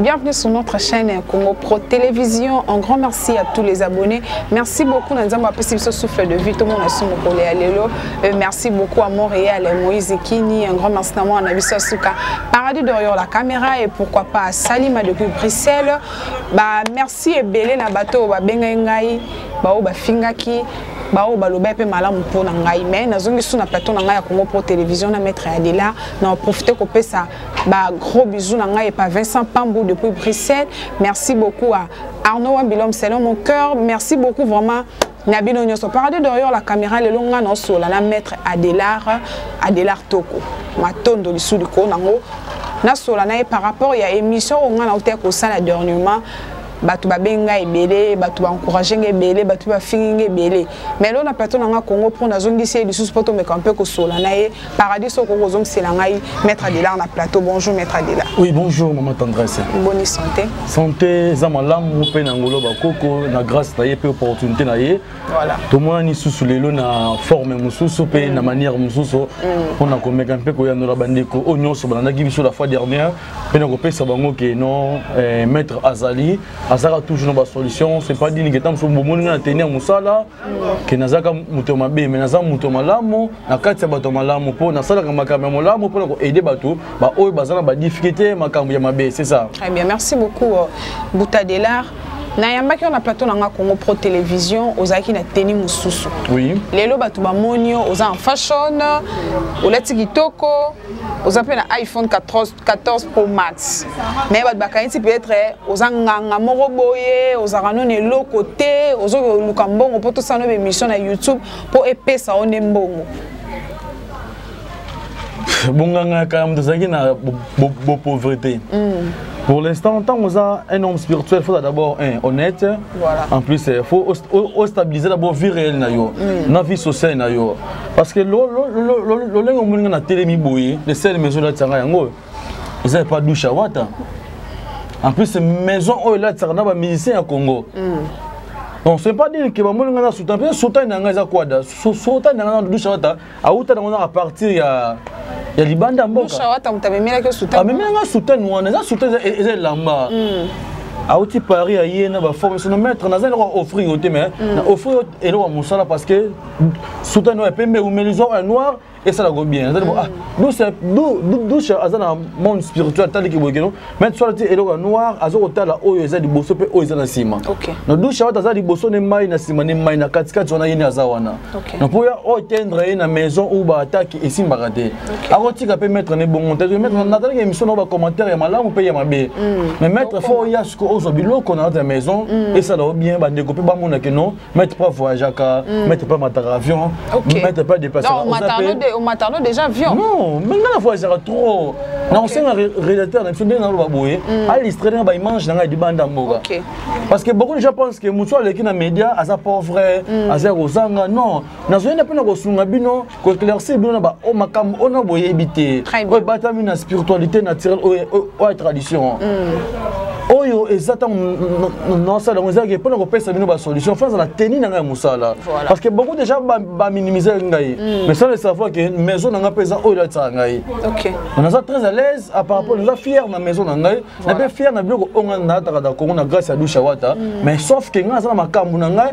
Bienvenue sur notre chaîne Congo Pro Télévision. Un grand merci à tous les abonnés. Merci beaucoup à Nzamba Pessible Souffle de Vie. Tout le monde a son à Lelo. Euh, merci beaucoup à Montréal, à Moïse Kini. Un grand merci à moi, à Souka. Paradis d'Oriol, la caméra et pourquoi pas à Salima depuis Bruxelles. Bah, merci et Bélé Nabato, bah, Bengaï, bah, bah, Fingaki. baoyo baloba mpe malamu mpo na ngai mai nazongi su na plateau na ngai ya congo mpo télévision na maître ya lela na profite kopesa Bah, gros bisous nanga et pas Vincent Pambou depuis Bruxelles. Merci beaucoup à Arnaud Wambilom, c'est mon cœur. Merci beaucoup vraiment. Nabino Nyoso. Paradis d'ailleurs la caméra le longa non sur la maître Adelar Adelar Toko. Matondo lisou du ko nango. Na sur la par rapport il y a émission on a au teko ça la dernièrement. bato babengi ngai ebele bato baencourage ngai ebele bato bafingi ngai ebele mais lelo na plateau na ngai congo mpo nazongisi ye lisusu mpo tomeka mpe kosola na ye Paradis Soko Kozong Selangai, Maître Adelar na plateau. Bonjour Maître Adelar. Oui, bonjour Maman Tendresse. Bonne santé. Santé, za malamu pe na ngolo ba koko na grâce na ye pe opportunité na ye. Voilà. To mona ni susu lelo na forme mususu pe mm. na manière mususu. Mm. On a komeka pe ko yanola bandeko o nyonso ba ndaki biso la fois dernière pe na ko pesa bango ke non eh, Maître Azali azaka toujours na ba solution, c'est pas dit ni ketam so bomoni na tenir musala. ke nazalaka moto ya mabe me naza moto ya malamu na kati ya bato ya malamu mpo nasalaka makambo ya malamu mpo na koaide bato baoyo baza na badifficulté makambo ya mabe c'est ça très bien merci beaucoup euh, buta delard nayambaki yo na plateau na nga congo pro télévision ozalaki na teni mosusu oui. lelo bato bamoni yo oza en fashion olati kitoko oza mpe na iphone 14 14 pro max mais bato bakanisi peut-être eh, oza nganga moko boye ozalaka noni eloko te ozoki oluka mbongo mpo tosala nobe émission na youtube mpo epesa yo nde mbongo bonganga ya kala moto ezalaki na bopauvreté hmm. pour l'instant ntango oza un homme spirituel faut d'abord un honnête voilà. en plus eh, faut ostabiliser d'abord vie réelle na yo hmm. na vie sociale na yo parce que lolenge omoni nga natelemi boye le sel maison olatisa nga yango oyo eza epa dusha wata en plus maison oyo elatisaka na bamusicien ya congo donc c'est pas dire que bamoni nga na sultan mpe sultan na nga eza kwada sultan na nga na dusha wata awuta nango na a partir ya ya libanda ya mbokaamemela nga sultan wana eza sultan eza elamba awuti paris aye na baforme sono maître naza eloko ya offrir yo te mais na offrir yo eloko ya mosala parce que soutane oyo ya pembe eumeli zwa oyo ya noir esala ko bien azali ah mm. douche aza na monde spirituel ataliki boye keno mais sola ti eloko ya noir aza kotala oyo eza liboso mpe oyo eza na nsima na douche wata aza liboso ne mai na nsima ne mai na katikati wana ye ne aza wana na mpo ya oyo etendre ye na maison ou baatake esimbaka te akotika mpe maître ne bongo te maître natalaki émission na bacommentaire ya malamu mpe ya mabe mm. mais maître fo oya siko ozwa biloko na kati ya maison mm. esala o bien bandeko mpe bamona keno maître pas voyageaka mm. maître pas mataka avion okay. maître pas déplaceomatarno déjà avion non mais nga na voyageaka trop na kosenga rédacteur na biso ndenge naloba boye mm. alistrele nga baimage na ngai libanda mboka parce que beaucoup déjà pense que motu aleki na média aza pauvre mm. aza ya kozanga non nazoyenda mpe na kosunga bino koeclaircir bino na ba oyo oh, makambo oyo oh, na boyebi te oyo ebatami na spiritualité naturelle oyo oh, ya tradition mm. oyo eza ntango nasala yango ezalaki mpona kopesa bino basolution fo azala teni na ngai ya mosala parce que beaucoup déjà baminimise ngai mm. mais sala savoir ke maison na ngai mpe eza oyo elatisaka ngai naza très à l'aise à par rapport mm. naza fier na maison na ngai na mpe fier na biloko oyo ngai nalataka na kongo na grâce ya dusha wata mais sauf ke ngai aza na makambo na ngai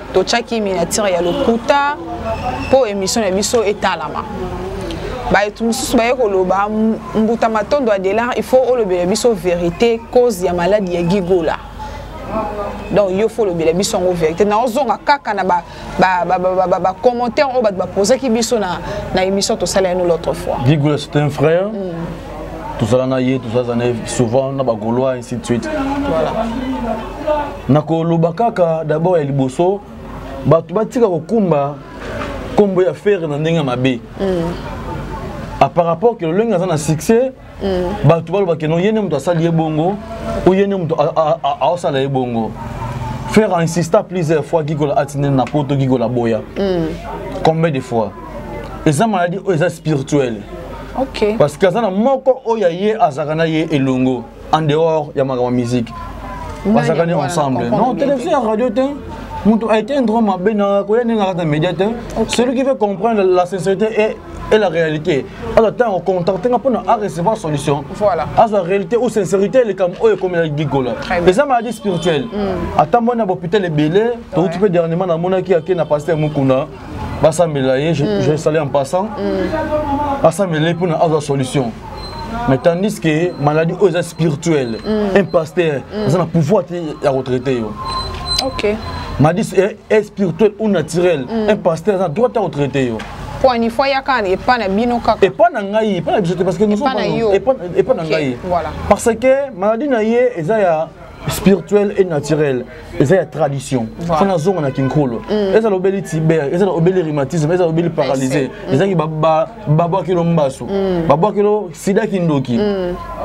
totyaki miniature ya lokuta mpo émission na biso etalama bato mosusu baye koloba mbuta matondo ya delar il faut olobela biso verité cause ya maladi ya gigola donc yo fo olobela biso yango verité naozonga kaka na bacommentaire oyo bato bapozaki biso na émission tosala yano l'autre fois gigola c'est un frère mm. tozala na ye tozaza na ye souvent na bagolois ainsi de suite voilà. nakoloba kaka d'abord ya liboso bato batika kokumba nkombo ya fere na ndenge ya mabe mm. a par rapport ke lolenge aza na succès mm. bato balobake no ye nde moto asali ye bongo o ye nde moto aosala ye bongo fere insista plusieurs fois gigola atindeli na poto gigola boya mm. combien de fois eza maladie oyo eza spirituel okay. parce que aza na moko oyo ya ye azalaka na ye elongo en dehors ya makambo ya musique bazalaka nde ensemble non télévision ya radio te moto a été un grand mabe na koya ndenge nakata média te celui qui veut comprendre la sincérité et et la réalité aza ntango contacte nga mpona a recevoir solution azwa réalité ou sincérité likambo oyo ekomela gigola eza maladie spirituelle mm. atamboli na bopital ebele touti mpe dernièrement namonaki ake na paster mokuna basambela ye je, mm. je sali en passant mm. basambela ye mpona azwa solution mais tandis que maladie oyo eza spirituelle mm. un pasteur mm. aza na pouvoir te ya kotraite yo okay. madis est, est spirituel ou naturel mm. un pasteur aza droit ya kotraite yo pwani fo ayaka epa na bino kaka epa na ngai epa na biso te parce que epa na ngai parce que maladie na ye eza ya spirituel et naturel eza ya tradition fo nazonga na kinkolo mm. ezala obeli tiber ezala obeli rhumatisme ezala obeli paralyse mm. ezangi babwakilo mbasu mm. babwakilo sida kindoki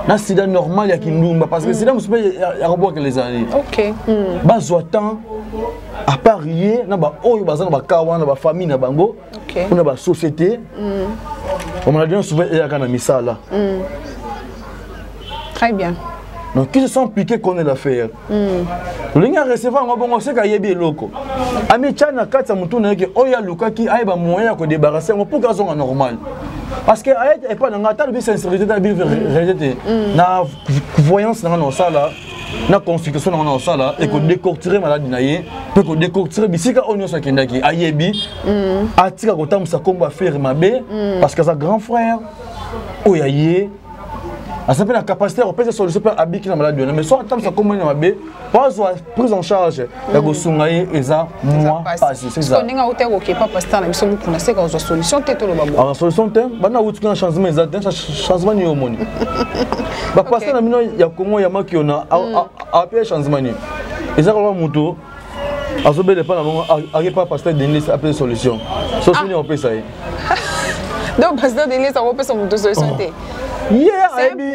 na sida normal ya kindumba parce que sida mosusu mpe ya kobwakela ezali bazwa temps aparie na baoyo baza na bakaa wana bafamille na bango okay. kuna ba société mm. omona dino souvent eyaka na misala mm. très bien donc qui se sont piqué qu'on est l'affaire mm. olingi arecevoir yango bongo seke ayebi eloko amitya na kati ya motu na ye ke oyo alukaki ayeba moyen ya kodebarase yango mpo ke azonga normal parce que aye epai na ngai ata lobi sincérité ta biverité te na voyance na ngai na osala na consultation na wana osala eko mm. décortirer maladi na ye mpe ko décortirer bisika oyo nyonso akendaki ayebi mm. atika kotambwisa nkombo ya fere mabe mm. parce que aza grand frère oyo ya ye aza mpe na capacité ya kopesa solution mpe abiki na maladi wana mais soki atambwisa nkombo na mabe po azwa prise en charge ya kosunga ye eza mwa pasi ndenge auti akokepa pasteur na biso mokuna seka ozwa solution te toloba bo solution te bana auti kuna changement eza te changement nini omoni bapasteur na bino ya kongo ya makiona ape changement nini eza koloba moto azobela epai na bango akepa pasteur denis ape solution soso nini akopesa ye donc pasteur denis akopesa moto solution te ye ayebi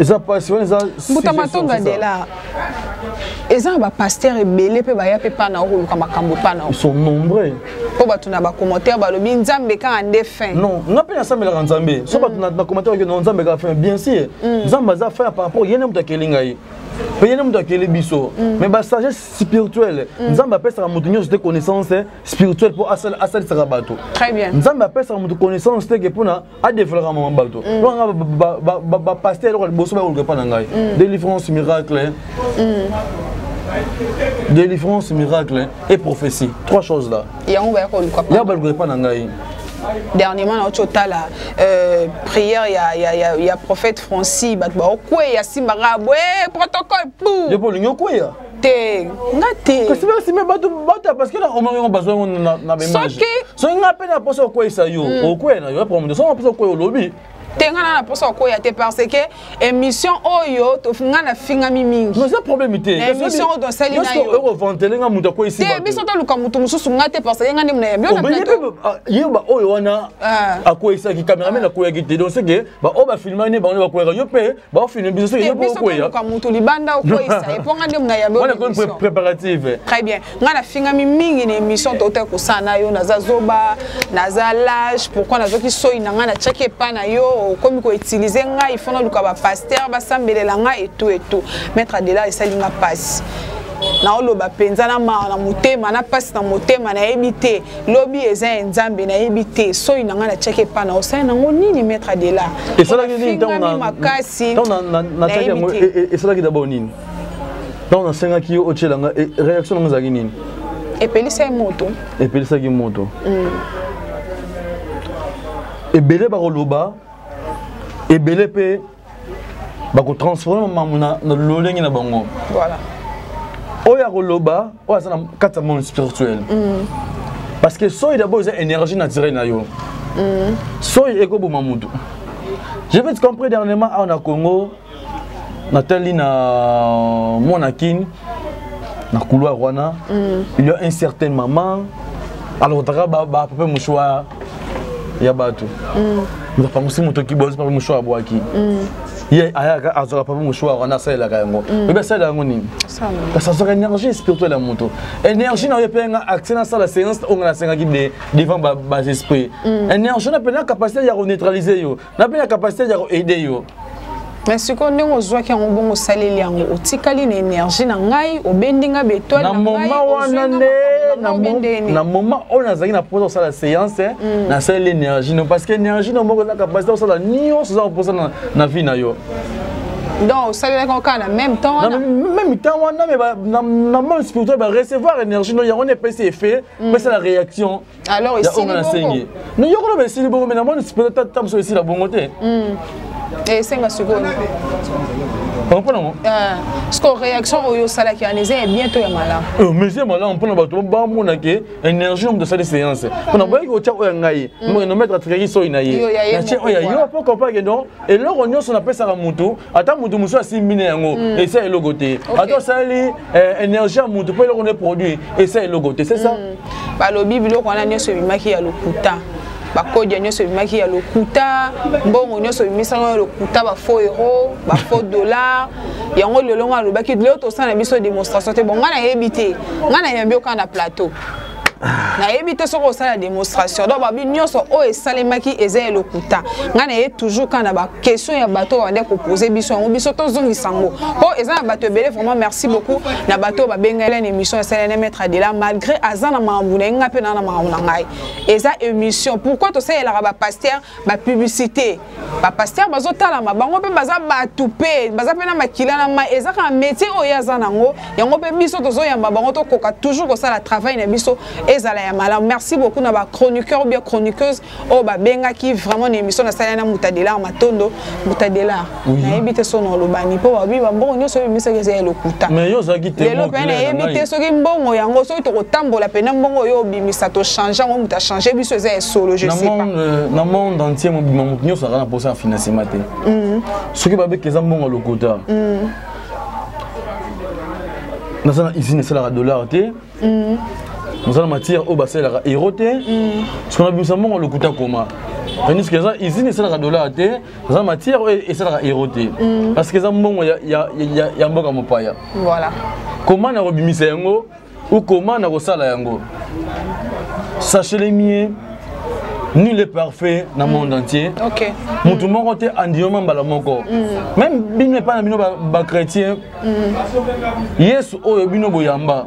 eza pasi wana eza mbuta matonga dela eza na bapaster ebele mpe baya mpe mpana okoluka makambo mpana sont nombreux mpo bato na bacommentaire balobi nzambe kaka nde fin non nga mpe nasambelaka nzambe so bato na commentaire oke no nzambe kaka fin bien sûr mm. nzambe aza fin par rapport ye nde moto akeli ngai mpe ye nde moto akeli biso mm. mais basagesse spirituelle mm. nzambe apesaka moto nyonso te connaissance spirituelle mpo asalisaka bato nzambe apesaka moto connaissance teke mpona adevelaka mama bato wana mm. bapaster eloko liboso bayoluka epa na ngai mm. délivrance miracle mm. délivrance miracle et prophétie trois choses là yango baluka epa na ngai dernièrement na ocho tala euh, prière ya ya ya ya prophète Francis bato ba okwe ya simba ngabo eh protocole pou depuis lingo kwe te nga te osimi osimi bato bato parce que omaki yango bazwa yango na bemage soki nga mpe na mposa okweyisa yo hmm. okweya na yo apromote soki mposa okweya olobi te nga na na mposa okoya te parce que émission oyo nga nafingami mingi eza problème te émission oyo tosali nayokovantele nga moto akweyisi te biso toluka moto mosusu nga te parce que nga nde monayebiye baoyo wana akweyisaki cameraman akweyaki te donc seke baoyo bafilmaki nde bango nde bakweyaka yo mpe baofilme biso soki yo bokoya moto libanda okweyisa ye mpo nga nde mna yabe wana ekomi préparative très bien nga nafingami mingi na émission tota kosala na yo naza zoba naza lage pourquoi nazoki soyi na ngai natiaki epai na yo okomi koutilize ngai ifo naluka bapaster basambelela ngai etou etou maître adela esali nga mpasi naoloba mpenza na mawa na motema na mpasi na motema nayebi te lobi eza ya nzambe nayebi te soyi na ngai natyaki epai na osali nango nini maître adela esalaki nini ntango makasi natyaki yango e- e- esalaki dabord nini ntango nasengaki yo otyela ngai e- réaction nango ezalaki nini epelisaki moto epelisaki moto mm. ebele bakoloba ebele mpe bakotransforme makambo na lolenge na bango oyo akoloba oyo aza na kati ya monde spirituel mm. parce que soyi d'abord eza énergie naturelle na yo mm. soyi ekoboma motu je vais te comprendre dernièrement awa na congo natali na euh, mwana kin na couloir wana mm. il y a un certain maman alokotaka bapapa mosuwa ya bato mm. napangusi moto kibozi pape mosho abwaki mm. ye ayaka azwaka pape mosho wana asalelaka yango mm. oyebi asalela yango nini kasi azwaka énergie spirituelle ya moto énergie na yo epe nga accès nasala séance onga nasengaki de devant bas esprit énergie na mpe na capacité ya koneutralize yo na pe na capacité ya ko aider yo mais sikoyo ndenge ozwaki yango bongo osaleli yango otikali na énergie na ngai obendi ngai betoile na moma wana nde na moma oyo nazalaki na mposa kosala séance eh, mm. nasaleli énergie no parce que énergie no moko eza capacité kosala nyonso oza koposa na vie na yo donc osalelaki yango kaka na même temps wana même temps wana mais na monde spirituel barecevoir énergie no yango nde epesi effet mm. mpesala réaction alors esili bongo ya nasengi no yoko loba esili bongo mais namoni sipela tata mosusu esila bongo te hmm. eh, esenga sikoyo mpona yango siko ah, réaction oyo osalaki wana eza ya bien to ya malamu euh, mais ya malamu mpona bato bamona ke énergie oyo moto asali séance mpona boyaki kotya oyo ya ngai hmm. nometre atikaki soi na ye natye oyo ya yo mpo kopake donc eloko nyonso napesaka motu ata motu mosusu asimbi na yango mm. esa eloko te ata osaleli eh, énergie ya motu mpo eloko nde produit esa eloko te c'est ça mm. balobi biloko wana nyonso ebimaki ya lokuta bakodia nyonso ebimaki ya lokuta mbongo nyonso ebimisaka ya lokuta bafaux euro bafaux dollar yango lelo ngai alobaki lelo tosala na biso démonstration te bon ngai nayebi te ngai nayambi okana na plateau nayebi te soki osala démonstration donc babi nyonso oyo esalemaki eza ya lokuta ngai naye toujours kaka na baquestion ya bato oyo bande kopose biso yango biso tozongisa yango mpo eza na bato ebele vraiment merci beaucoup na bato oyo babengeli na émission esali na maître adela malgré aza na makambo na ye ngai mpe naa na makambo na ngai eza émission pourquoi tosalelaka bapaster ba publicité ba pasteur bazo talama bango pe baza batu pe baza pe na makila na ma eza ka métier oyo aza nango yango pe biso tozo yamba bango to koka toujours ko sala travail na biso ezala ya malamu merci beaucoup na ba chroniqueur ou bien chroniqueuse oyo ba benga ki vraiment na émission na sala na mutadelar matondo mutadelar nayebi te soki nolobani mpo babi bambongo nyonso ebimisaki eza ya lokuta lelo mpe nayebi te soki mbongo yango soki tokotambola mpe na mbongo oyo obimisa tochange yango moto achange biso eza ya solo je sais pas euh, na monde entier mobima moto nyonso aza na mposa ya financement te mhm. soki babeki eza mbongo ya lokuta mhm. naza na usine esalaka dollar te mhm. naza na matière oyo basalelaka euro te soki nabimisa mbongo ya lokuta koma tandis que eza usine esalaka dollar te eza matière oyo esalaka hero te mm. parce que eza mbongo ya, ya, ya, ya mboka mopaya voilà. koma na kobimisa yango ou koma na kosala yango sachez le mieux nul est parfait na mm. monde entier okay. motu mm. moko te andiyoma mbala moko mm. meme bino epai na bino bachrétien ba mm. yesu oyo bino boyamba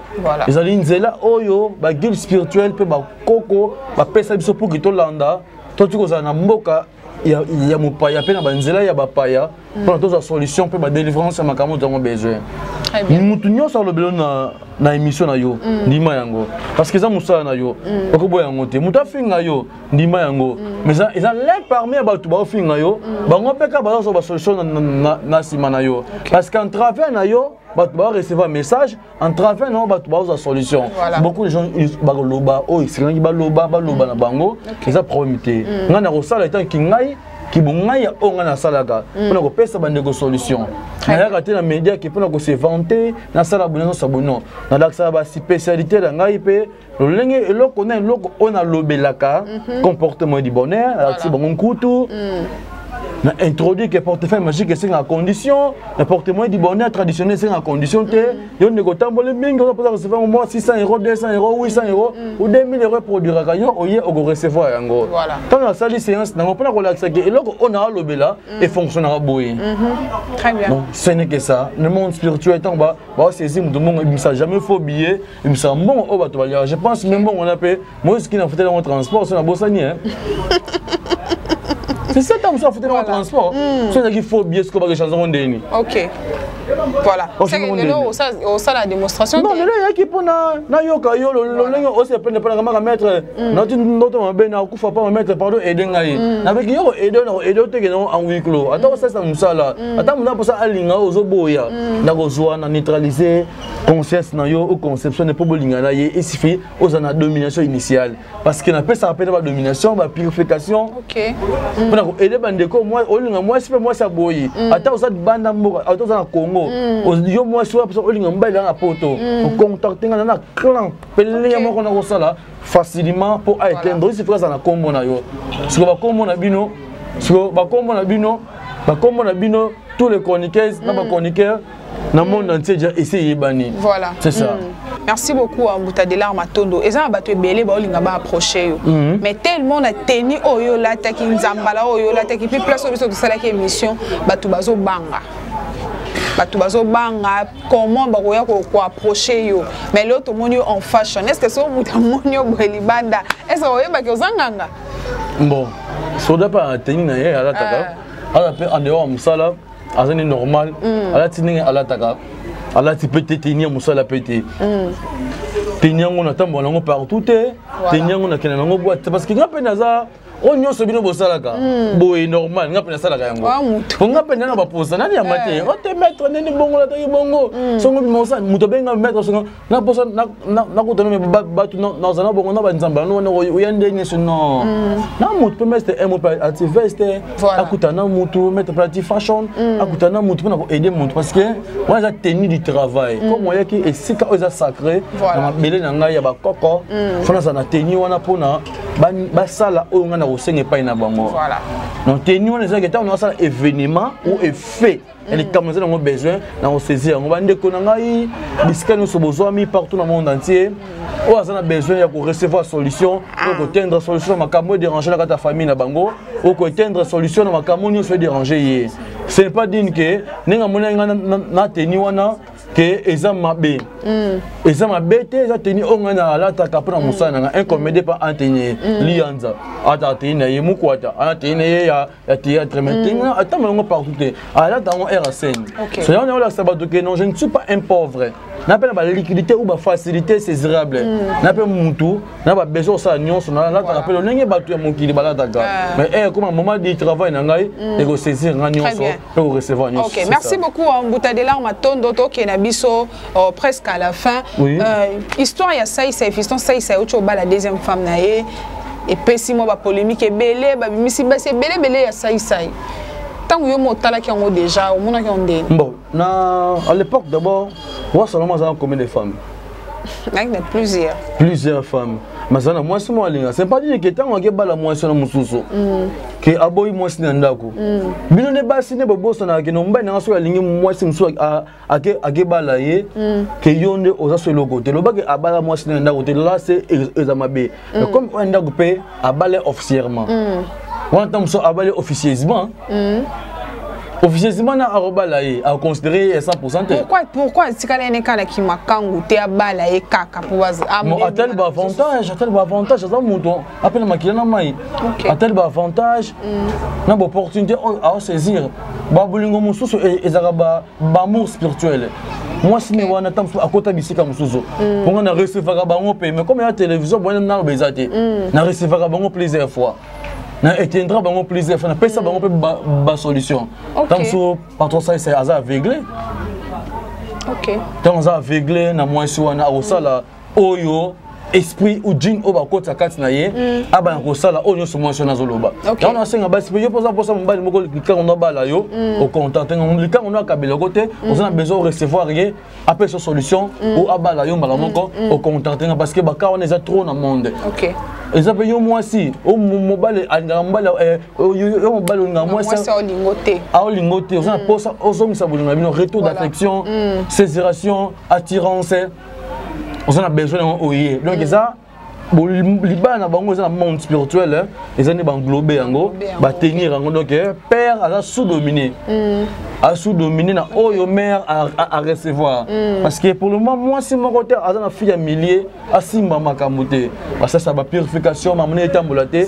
Voilà. ezali nzela oyo baguide spirituel mpe bakoko bapesa biso mpo tolanda toki kozala na mboka ya, ya mopaya mpe na banzela ya bapaya mpona mm. tozwa solution mpe badelivrance ya makambo yango besoin motu nyonso alobelo na, na émission na yo mm. ndima yango parce que eza mosala na yo mm. okoboya yango te moto afinga yo ndima yango mm. mais eza l'un parmi ya bato baofinga yo mm. bango mpe kaka bazazwa basolution na nsima na, na, na yo okay. parce qu'en travers na yo bato baorecevoir message entravin na bato bazwa solution beaucoup de gens bakoloba oyo oh, esekanaki baloba baloba na bango eza problème te mm. ngai nakosala etanki ngai kibongai ya oyo ngai nasalaka mm. mpona kopesa bandeko solution nayaka te na media ke mpona kose vante nasala boye nazosa boye non nalakisaka baspécialité na ngai mpe lolenge eloko na eloko oyo nalobelaka mhm. comportement du bonheur alakisi bango nkutu mm. na introduit ke portefeuille magique esengaka condition na portemoin du bonheur traditionnel esengaka condition te mm. yo ndeko otamboli mingi oza mpoza recevoir mwa 600 euro 200 euro 800 euro mm. ou 2000 euro eproduiraka yo oye okorecevoir yango ntango nasali séance nango mpona kolakisa ke eloko oyo naalobela efonctionnaka boye mm-hmm. ce n'est que ça le monde spirituel ntango baosaisi moto mongo ebimisa jamais faux billet ebisaka mbongo oyo bato baliaka je pense me mbongo wana mpe moyesiki na futela yango transport so nabosani e c'est ça ntango mosusu afutela yango transport hmm. so ezalaki faux bies ko bakechange yango ndeni ok voilà lelo osala démonstration non lelo eyaki mpo nayoka yo lolenge osepende mpo nakamaka maître hmm. nati ndoto mabe nakufa mpo maître pardon aide ngai hmm. nabeki yo koaide yo nakoaide yo teke nango en huis clos ata osalisa mosala ata moza mposa alinga ozoboya nakozwa na neutraliser conscience na yo ou conception mpo bolinga na ye esifi oza na domination initiale parce que napesaka mpe na badomination bapurification mpona koede bandeko olinga mwasi mpe mwasi aboyi mm. ata oza libanda mboka ata oza na congo mm. yo mwasi oyo olinga mobali na poto mm. ocontacte nga na na clan mpe lenge moko na kosala facilement mpo aetendre esifi aza na nkombo na yo siko bakombo na bino siko bakombo na bino bakombo na bino tous les chroniqueuses na bachroniqueurs na mm. monde entier déjà ese eyebani voilà c'est ça mm. merci beaucoup à mbuta delar matondo eza na bato ebele baolinga baapproche yo mm. mais tellement na teni oyo olataki nzambala oyo olataki mpe place oyo biso tosalaki émission bato bazobanga bato bazobanga comment bakoya koapproche yo mais leo tomoni yo en fashion est ce que soki moto amoni yo boye libanda est ce que oyebaki ozanganga bon soda mpe ateni na ye alataka ah. aza mpe en dehors ya mosala aza nde normal mm. alati ndenge alataka alati mpe te teni ya mosala mpe te mm. teni yango natambola nango partout te teni yango nakenda nango bwate parce que nga mpe naza oyo nyonso bino bosalaka hmm. boye normal nga mpe nasalaka yango po nga mpe nana baposa nani yamba te eh. ote oh, maître nini bongo nataki bongo hmm. songo bima moto abenga maître songo na posa nakutana me bato naza na bongo na banzambe yango wana oya nde nyonso no mm. na motu mpe meste eh, motu ati veste akutana na motu mete mpe ati fashion mm. akutana na motu mpo na koaide motu parce que wana eza tenue du travail mm. comme oyaki esika oyo eza sacré na mabele na ngai ya bakoko fo nazala na tenue wana mpo na basala oyo ngai na kosenga epai na bango donc tenue wana ezalaki ntango nasala événement ou effet ya likambo naza nango besoin na kosaisir yango bandeko na ngai bisika nyonso bozwami partout na monde entier oyo aza na besoin ya korecevoir solution oyo kotendre solution na makambo edérange na kati ya famille na bango oyo koetendre solution na makambo nyonso edérange ye ce n'est pas dine ke ndenge amonaki ngai na teni wana ke eza mabe mm. eza mabe te eza teni oyo ngai nalataka mpo na mosala na ngai un comédie mpa antenie mm. liyanza ata ateni na ye mokwata ana teni na ye ya ya théâtre mais ndenge mm. atamba yango partout te alata yango air ascène so yango nakolakisa bato ke non je ne suis pas un pauvre na mpe na baliquidité ou bafacilité saisirable mm. na mpe mutu na babesoin osala nyonso nalataka mpe lolenge bato ya mokili balataka ah. mais e ekoma moment di travail na ngai mm. ekosaisir ngai nyonso mpe korecevoir nyonso merci beaucoup mbuta delar matondo tokee na biso Oh, presque à la fin. Oui. Euh, histoire ya Saïsa et Fiston Saïsa Ocho ba la deuxième femme na ye et pesi moi ba polémique et belé ba bimisi ba c'est belé belé ya Saïsa. Tant que yo mo tala ki ngo déjà au monde ki onde. Bon, na à l'époque d'abord, wa seulement ça combien de femmes Avec de plusieurs. Plusieurs femmes. Mais ça na moi c'est moi linga. C'est pas dit que tant que bala moi c'est na mususu. Mm. Que aboyi moi c'est na ndako. Mm. Bino ne ba sine bobo sana que nomba na so ya lingi moi c'est mususu ake akebala ye mm. ke yo nde oza so eloko te lobaki abala mwasi na ndako te lola se eza mabe mm. mais comme oya ndako mpe abala officiellement mm. wana ntango mosusu abali officieusement mm. officieusement na akobala ye aconsidere ye ya 100 te pourquoi atikala ye nekalaki makangu te abala ye kaka po atali baavantage atali baavantage aza moto apena makila na mai atali baavantage mm. na baopportunité oyo oh, aosaisir babolingo mosusu e, ezalaka baamour spirituel mwasi ne wana ta mosusu akota bisika mosusu mm. mponga na recevaka bango mpe mais comme ya télévision boyana naloba eza te mm. na recevaka bango plusieurs fois na éteindra bango plusieurs fois napesa bango mpe basolution ta mosusu patron saisa aza aveugle ntango aza aveugle na mwasi wana akosala oyo esprit ou djine oyo bakotisa kati na ye mm. abana kosala oyo nyonso mwasi wana azoloba yango nasenga basi mpe yo mpoza mposa mobali moko likango no abala yo mm. ocontente ngo likango no akabela yoko te mm. oza na besoin orecevoir ye apesa solution ou abala yo mbala moko ocontente nga parce que baka wana eza trop na monde eza mpe yo mwasi mobali alingaka mobali eh, yo mobali olingaka mwasi aolingo te aolingo te oza na mposa ozongisa bolingo na bino retour d'affection saisiration attirance oza na besoin yango oye donc mm. eza libala na bango eza na monde spirituel eh. eza nde banglobe yango batenir yango donc eh, père aza sous dominé mm. asous dominé na oyo mère a recevoir mm. parce que pour le moment mwasi moko te aza na fille ya milieu asimba makambo te basalisa bapurification mamona etambola te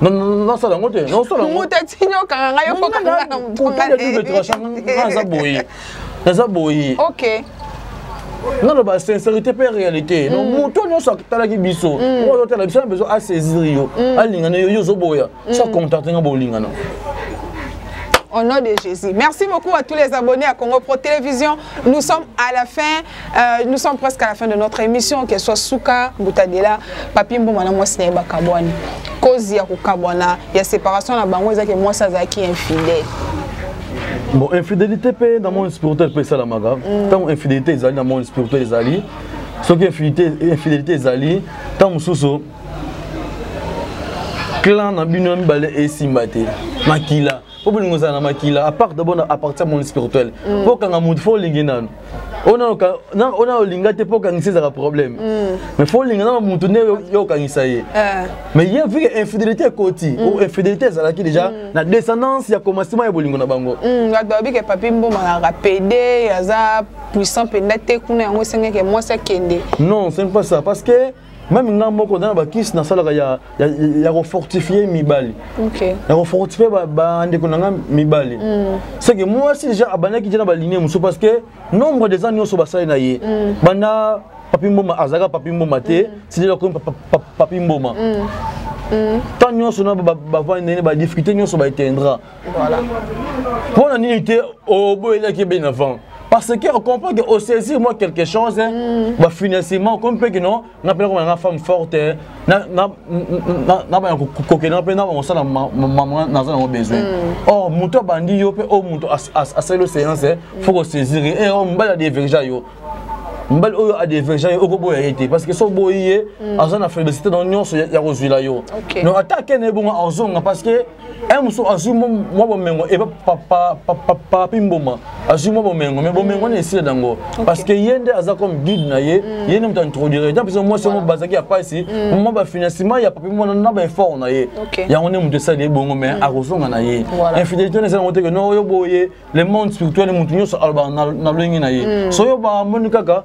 nasala yango te moto atini okanga ngai okokanga na motoaza boye naza boye ok naloba sincérité mpe réalité donc mm. moto nyonso atalaki biso mm. oyo ozotala biso na besoin asaisir yo mm. alingana yo yo ozoboya so acontakte nga bolingana Au nom de Jésus. Merci beaucoup à tous les abonnés à Congo Pro Télévision. Nous sommes à la fin, euh, nous sommes presque à la fin de notre émission, qu'elle soit Souka, Boutadela, Papi Mboma, na mwasi na bakabwani. Cause ya kokabwana, ya séparation na bango ezaki mwasi azalaki infidèle. Bon, infidélité pe dans mon spirituel pe ça la maga. Mm. Tant infidélité ezali dans mon spirituel ezali. Ce qui infidélité infidélité ezali, tant mususu clan na bino mibale esimba te. Makila mpo bolingo ezala na makila apart dabord na apartir monde spirituel mm. mpo okanga moto fo olingi nano ona olinga te mpo okangisa ezalaka problème mm. mais fo olinga nano moto nde yo okangisa ye eh. mais ye vike infidélité ekoti mm. o oh, infidélité ezalaki déjà na descendance ya commencement ya bolingo na bango bato babike papi mboma kaka pede aza puissant mpenza te kuna yango esengeke mwasi akende non ce n'est pas ça parce que meme nga moko na bakisi nasalaka ya, ya, ya kofortifie mibali okay. ya kofortifie bandeko na nga mibali mm. seke mwasi deja abandaki te na balinie mosusu parce que nombre des ans nyonso basali na ye mm. banda papi mboma azalaka papi mboma te mm. tidela komi papi mboma mm. mm. tant nyonso na bavandi na ye badifficulté nyonso baetendra Voilà. Pour la nuit, au bout, il y a qui est bien avant. Parce qu'on comprend qu'au saisir, moi, quelque chose, hein, mm. bah, financièrement, comme peut que non, on appelle comme une femme forte, hein. na na na na ba kokokena mpe na bakosala mama naza nango besoin mm. or moto abandi yo mpe oyo moto asali oseance eh, mm. fo kosaisir e eh, oh, mobali adevergea yo mobali oyo adevergea yo okoboya ye te parce que so oboyi ye mm. aza na féblicité na nyonso ya kozwila yo donc ata akende ebongo azonga parce que un mosusu azwi mwa bomengo epa papi mboma azwi mwa bomengo mais bomengo wana esila nango parce que ye nde aza comme guide na ye mm. ye nde moto aintroduire ta biso mwasi yango bazalaki ya pasi mm. mwa bafinancement ya papi mbona na baeffort na ye yango nde moto esali ye bongo mais mm. akozonga na ye infidélité wana eza nango te ke no yo boye le monde spirituel moto nyonso alobaka na lolenge na ye so yo bamoni kaka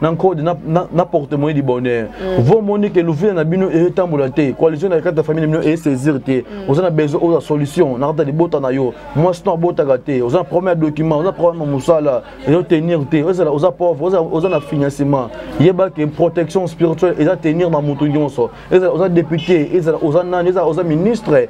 na nkode na, na, na portemoni du bonheur mm. vo moni ke luvina na bino etambola te coalition na kati ya famille na bino esaisir te mm. oza na besoin oza solution na kati ya libota na yo mwasi no abotaka te oza na problème ya document oza na problème ya mosala ezo tenir te ozala oza pauvre oza, oza na financement yeba ke protection spirituelle eza tenir na moto nyonso ezala oza député ezala oza nani ezala oza ministre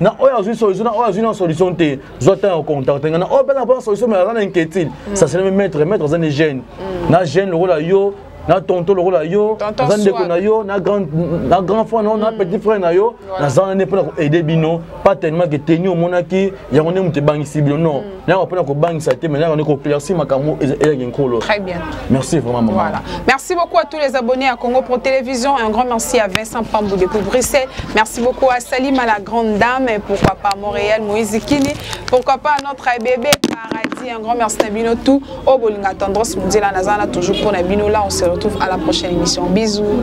na oyo azwi solution na oyo azwi na solution te zwa ntango ya kocontacte nga na oyo mpe na mpona solution me aza na inquiétude mm. ça seleme maître maître aza ne jeune mm. na jeune lokola yo na tonto lokola yo naza ndeko na yo na grand frère na yo na mm. petit frère na yo naza na nde mpo na koaide bino pas tellement ke teni omonaki yango nde moto ebangisi bino non nayaka mpona kobangisa te mais nayaka nde koclairci makambo eyaki nkolo très bien merci vraiment maman voilà merci beaucoup à tous les abonnés à Congo Pro Télévision un grand merci à Vincent Pambou depuis Bruxelles merci beaucoup à Salima la grande dame et pourquoi pas Montréal Moïse Kini pourquoi pas notre bébé Paradis un grand merci à bino tout au oh, bolinga tendresse mondiale nazana toujours pour na bino là on se retrouve à la prochaine émission bisous